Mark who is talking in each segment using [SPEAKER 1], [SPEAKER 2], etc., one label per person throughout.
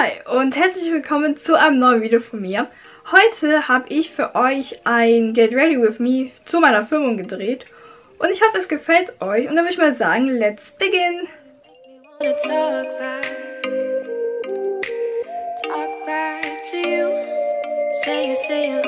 [SPEAKER 1] Hi und herzlich willkommen zu einem neuen Video von mir. Heute habe ich für euch ein Get Ready With Me zu meiner Filmung gedreht und ich hoffe es gefällt euch und dann würde ich mal sagen, let's begin! Say it, say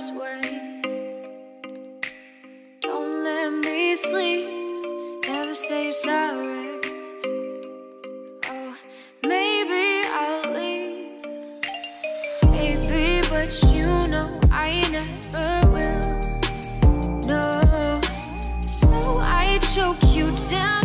[SPEAKER 1] worst way. Don't let me sleep, never say sorry. Oh, maybe I'll leave. Baby, but you know I never will. No, so I choke you down